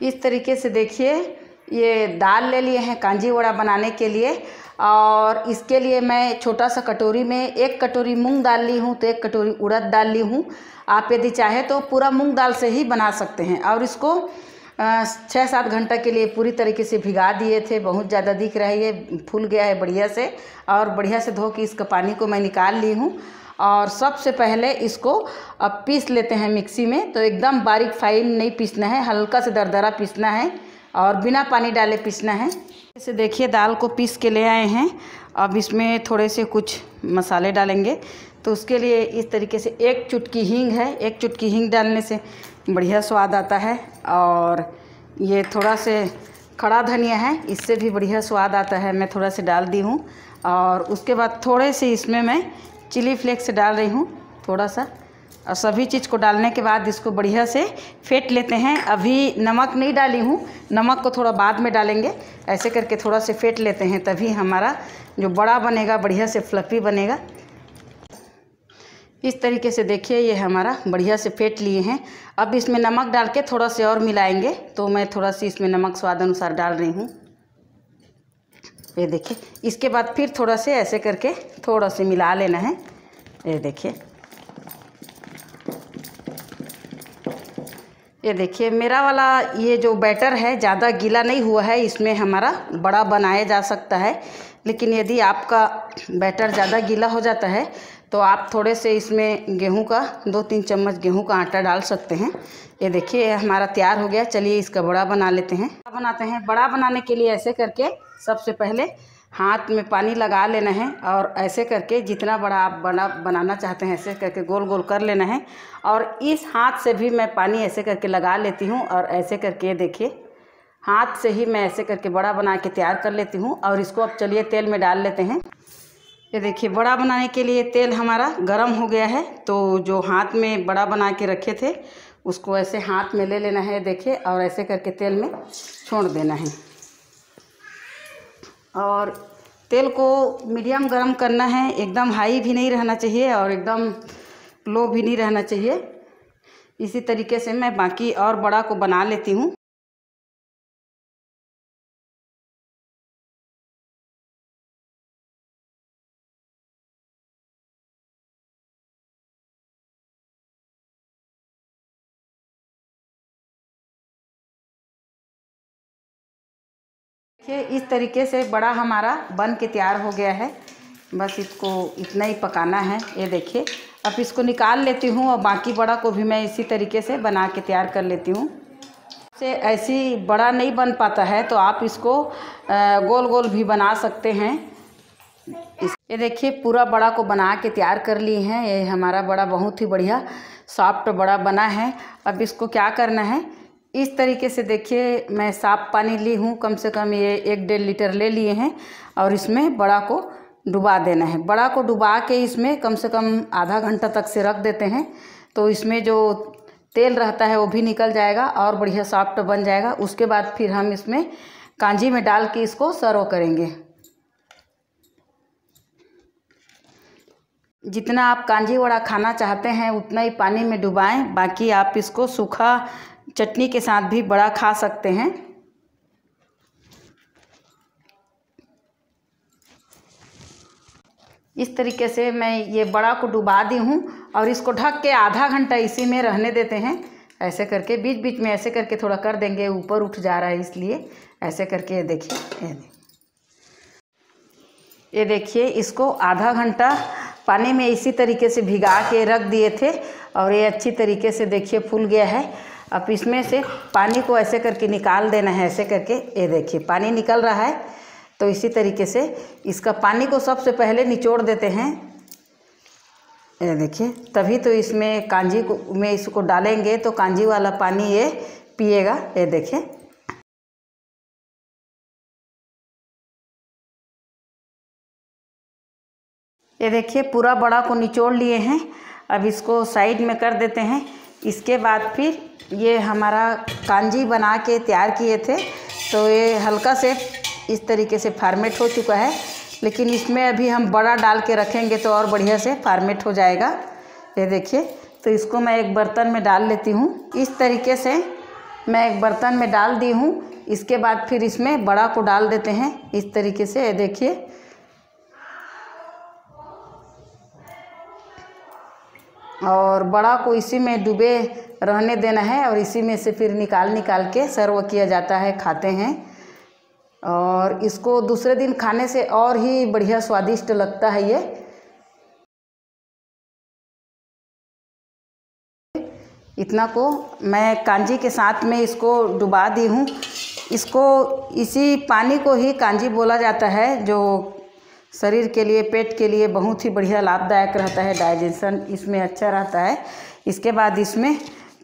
इस तरीके से देखिए, ये दाल ले लिए हैं कांजी वड़ा बनाने के लिए और इसके लिए मैं छोटा सा कटोरी में एक कटोरी मूंग दाल ली हूँ तो एक कटोरी उड़द दाल ली हूँ। आप यदि चाहे तो पूरा मूंग दाल से ही बना सकते हैं और इसको छः सात घंटा के लिए पूरी तरीके से भिगा दिए थे। बहुत ज़्यादा दिख रहा है, ये फूल गया है बढ़िया से और बढ़िया से धो के इसका पानी को मैं निकाल ली हूँ और सबसे पहले इसको अब पीस लेते हैं मिक्सी में। तो एकदम बारीक फाइन नहीं पीसना है, हल्का से दरदरा पीसना है और बिना पानी डाले पीसना है। जैसे देखिए, दाल को पीस के ले आए हैं। अब इसमें थोड़े से कुछ मसाले डालेंगे। तो उसके लिए इस तरीके से एक चुटकी हींग है। एक चुटकी हींग डालने से बढ़िया स्वाद आता है और ये थोड़ा से खड़ा धनिया है, इससे भी बढ़िया स्वाद आता है। मैं थोड़ा से डाल दी हूँ और उसके बाद थोड़े से इसमें मैं चिली फ्लेक्स डाल रही हूँ थोड़ा सा। और सभी चीज़ को डालने के बाद इसको बढ़िया से फेंट लेते हैं। अभी नमक नहीं डाली हूँ, नमक को थोड़ा बाद में डालेंगे। ऐसे करके थोड़ा से फेंट लेते हैं, तभी हमारा जो बड़ा बनेगा, बढ़िया से फ्लफी बनेगा। इस तरीके से देखिए, ये हमारा बढ़िया से फेंट लिए हैं। अब इसमें नमक डाल के थोड़ा से और मिलाएँगे तो मैं थोड़ा सी इसमें नमक स्वाद अनुसार डाल रही हूँ। ये देखिए, इसके बाद फिर थोड़ा से ऐसे करके थोड़ा से मिला लेना है। ये देखिए। ये देखिए, मेरा वाला ये जो बैटर है, ज़्यादा गीला नहीं हुआ है, इसमें हमारा बड़ा बनाया जा सकता है। लेकिन यदि आपका बैटर ज़्यादा गीला हो जाता है तो आप थोड़े से इसमें गेहूँ का, दो तीन चम्मच गेहूँ का आटा डाल सकते हैं। ये देखिए हमारा तैयार हो गया। चलिए इसका बड़ा बना लेते हैं। बनाते हैं। बड़ा बनाने के लिए ऐसे करके सबसे पहले हाथ में पानी लगा लेना है और ऐसे करके जितना बड़ा आप बना, बनाना चाहते हैं, ऐसे करके गोल गोल कर लेना है। और इस हाथ से भी मैं पानी ऐसे करके लगा लेती हूँ और ऐसे करके देखिए, हाथ से ही मैं ऐसे करके बड़ा बना के तैयार कर लेती हूँ। और इसको अब चलिए तेल में डाल लेते हैं। ये देखिए, बड़ा बनाने के लिए तेल हमारा गर्म हो गया है। तो जो हाथ में बड़ा बना के रखे थे, उसको ऐसे हाथ में ले लेना है, देखिए, और ऐसे करके तेल में छोड़ देना है। और तेल को मीडियम गरम करना है, एकदम हाई भी नहीं रहना चाहिए और एकदम लो भी नहीं रहना चाहिए। इसी तरीके से मैं बाकी और बड़ा को बना लेती हूँ। देखिए, इस तरीके से बड़ा हमारा बन के तैयार हो गया है। बस इसको इतना ही पकाना है। ये देखिए, अब इसको निकाल लेती हूँ और बाकी बड़ा को भी मैं इसी तरीके से बना के तैयार कर लेती हूँ। से ऐसी बड़ा नहीं बन पाता है तो आप इसको गोल गोल भी बना सकते हैं। ये देखिए, पूरा बड़ा को बना के तैयार कर लिए हैं। ये हमारा बड़ा बहुत ही बढ़िया, सॉफ्ट बड़ा बना है। अब इसको क्या करना है इस तरीके से देखिए, मैं साफ़ पानी ली हूँ, कम से कम ये एक डेढ़ लीटर ले लिए हैं और इसमें बड़ा को डुबा देना है। बड़ा को डुबा के इसमें कम से कम आधा घंटा तक से रख देते हैं तो इसमें जो तेल रहता है वो भी निकल जाएगा और बढ़िया सॉफ्ट बन जाएगा। उसके बाद फिर हम इसमें कांजी में डाल के इसको सर्व करेंगे। जितना आप कांजी वड़ा खाना चाहते हैं, उतना ही पानी में डुबाएँ, बाकी आप इसको सूखा चटनी के साथ भी बड़ा खा सकते हैं। इस तरीके से मैं ये बड़ा को डुबा दी हूँ और इसको ढक के आधा घंटा इसी में रहने देते हैं। ऐसे करके बीच बीच में ऐसे करके थोड़ा कर देंगे, ऊपर उठ जा रहा है इसलिए। ऐसे करके देखिए ये देखिए, इसको आधा घंटा पानी में इसी तरीके से भिगा के रख दिए थे और ये अच्छी तरीके से देखिए, फूल गया है। अब इसमें से पानी को ऐसे करके निकाल देना है, ऐसे करके। ये देखिए, पानी निकल रहा है। तो इसी तरीके से इसका पानी को सबसे पहले निचोड़ देते हैं। ये देखिए, तभी तो इसमें कांजी को, में इसको डालेंगे तो कांजी वाला पानी ये पिएगा। ये देखिए। ये देखिए, पूरा बड़ा को निचोड़ लिए हैं। अब इसको साइड में कर देते हैं। इसके बाद फिर ये हमारा कांजी बना के तैयार किए थे। तो ये हल्का से इस तरीके से फार्मेट हो चुका है। लेकिन इसमें अभी हम बड़ा डाल के रखेंगे तो और बढ़िया से फार्मेट हो जाएगा। ये देखिए तो इसको मैं एक बर्तन में डाल लेती हूँ। इस तरीके से मैं एक बर्तन में डाल दी हूँ। इसके बाद फिर इसमें बड़ा को डाल देते हैं। इस तरीके से ये देखिए और बड़ा को इसी में डूबे रहने देना है और इसी में से फिर निकाल निकाल के सर्व किया जाता है, खाते हैं। और इसको दूसरे दिन खाने से और ही बढ़िया स्वादिष्ट लगता है ये। इतना को मैं कांजी के साथ में इसको डुबा दी हूँ। इसको, इसी पानी को ही कांजी बोला जाता है, जो शरीर के लिए, पेट के लिए बहुत ही बढ़िया, लाभदायक रहता है डाइजेशन। इसमें अच्छा रहता है। इसके बाद इसमें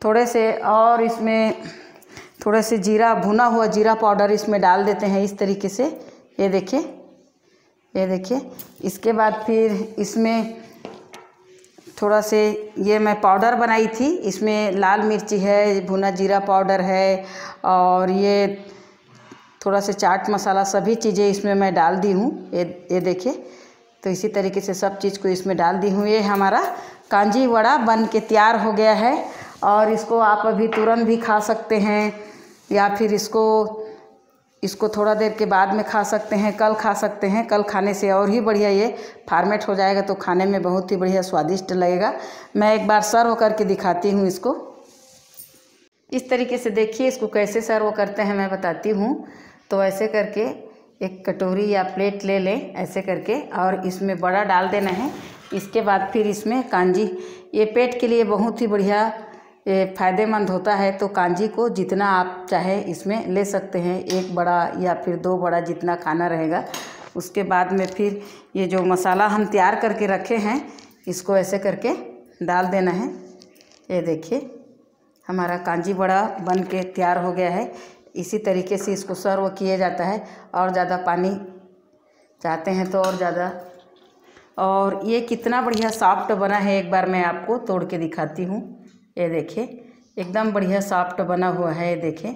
थोड़े से और इसमें थोड़े से जीरा भुना हुआ जीरा पाउडर इसमें डाल देते हैं इस तरीके से। ये देखिए ये देखिए। इसके बाद फिर इसमें थोड़ा से ये मैं पाउडर बनाई थी। इसमें लाल मिर्ची है, भुना जीरा पाउडर है और ये थोड़ा सा चाट मसाला सभी चीज़ें इसमें मैं डाल दी हूँ। ये ये देखिए। तो इसी तरीके से सब चीज़ को इसमें डाल दी हूँ। ये हमारा कांजी वड़ा बन के तैयार हो गया है। और इसको आप अभी तुरंत भी खा सकते हैं, या फिर इसको इसको थोड़ा देर के बाद में खा सकते हैं, कल खा सकते हैं। कल खाने से और ही बढ़िया ये फार्मेट हो जाएगा तो खाने में बहुत ही बढ़िया स्वादिष्ट लगेगा। मैं एक बार सर्व करके दिखाती हूँ इसको। इस तरीके से देखिए इसको कैसे सर्व करते हैं, मैं बताती हूँ। तो ऐसे करके एक कटोरी या प्लेट ले लें, ऐसे करके और इसमें बड़ा डाल देना है। इसके बाद फिर इसमें कांजी। ये पेट के लिए बहुत ही बढ़िया फ़ायदेमंद होता है। तो कांजी को जितना आप चाहे इसमें ले सकते हैं, एक बड़ा या फिर दो बड़ा जितना खाना रहेगा। उसके बाद में फिर ये जो मसाला हम तैयार करके रखे हैं, इसको ऐसे करके डाल देना है। ये देखिए, हमारा कांजी बड़ा बन के तैयार हो गया है। इसी तरीके से इसको सर्व किया जाता है और ज़्यादा पानी चाहते हैं तो और ज़्यादा। और ये कितना बढ़िया सॉफ्ट बना है, एक बार मैं आपको तोड़ के दिखाती हूँ। ये देखिए, एकदम बढ़िया सॉफ्ट बना हुआ है, ये देखें।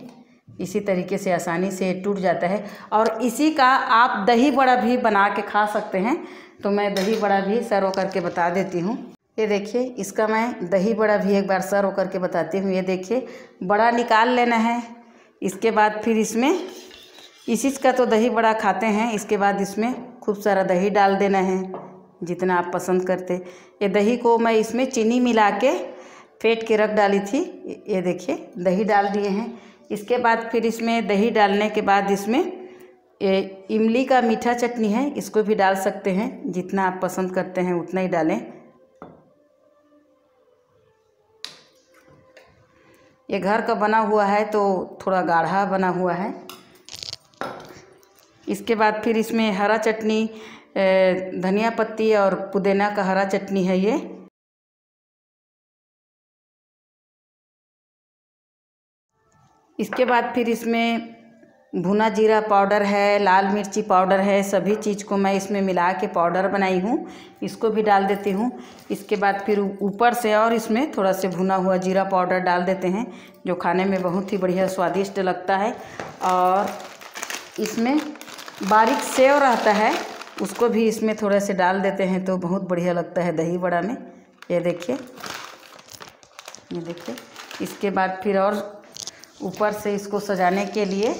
इसी तरीके से आसानी से टूट जाता है। और इसी का आप दही बड़ा भी बना के खा सकते हैं तो मैं दही बड़ा भी सर्व करके बता देती हूँ। ये देखिए, इसका मैं दही बड़ा भी एक बार सर्व करके बताती हूँ। ये देखिए, बड़ा निकाल लेना है। इसके बाद फिर इसमें इसी का तो दही बड़ा खाते हैं, इसके बाद इसमें खूब सारा दही डाल देना है, जितना आप पसंद करते। ये दही को मैं इसमें चीनी मिला के फेंट के रख डाली थी, ये देखिए, दही डाल दिए हैं। इसके बाद फिर इसमें दही डालने के बाद इसमें, ये इमली का मीठा चटनी है, इसको भी डाल सकते हैं, जितना आप पसंद करते हैं, उतना ही डालें। ये घर का बना हुआ है तो थोड़ा गाढ़ा बना हुआ है। इसके बाद फिर इसमें हरा चटनी धनिया पत्ती और पुदीना का हरा चटनी है ये। इसके बाद फिर इसमें भुना जीरा पाउडर है, लाल मिर्ची पाउडर है, सभी चीज़ को मैं इसमें मिला के पाउडर बनाई हूँ। इसको भी डाल देती हूँ। इसके बाद फिर ऊपर से और इसमें थोड़ा से भुना हुआ जीरा पाउडर डाल देते हैं, जो खाने में बहुत ही बढ़िया स्वादिष्ट लगता है। और इसमें बारीक सेव रहता है, उसको भी इसमें थोड़ा से डाल देते हैं तो बहुत बढ़िया लगता है दही बड़ा में। ये देखिए ये देखिए। इसके बाद फिर और ऊपर से इसको सजाने के लिए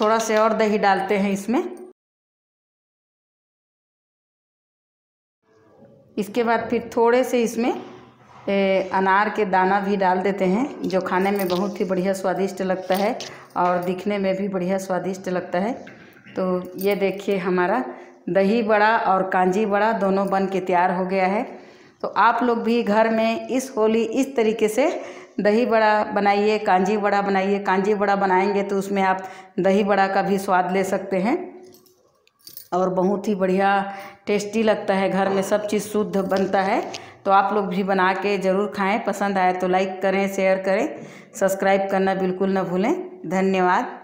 थोड़ा से और दही डालते हैं इसमें। इसके बाद फिर थोड़े से इसमें ए, अनार के दाना भी डाल देते हैं जो खाने में बहुत ही बढ़िया स्वादिष्ट लगता है और दिखने में भी बढ़िया स्वादिष्ट लगता है। तो ये देखिए हमारा दही बड़ा और कांजी बड़ा दोनों बन के तैयार हो गया है। तो आप लोग भी घर में इस होली इस तरीके से दही बड़ा बनाइए, कांजी बड़ा बनाइए, कांजी बड़ा बनाएँगे तो उसमें आप दही बड़ा का भी स्वाद ले सकते हैं। और बहुत ही बढ़िया टेस्टी लगता है, घर में सब चीज़ शुद्ध बनता है। तो आप लोग भी बना के ज़रूर खाएँ, पसंद आए तो लाइक करें, शेयर करें, सब्सक्राइब करना बिल्कुल ना भूलें। धन्यवाद।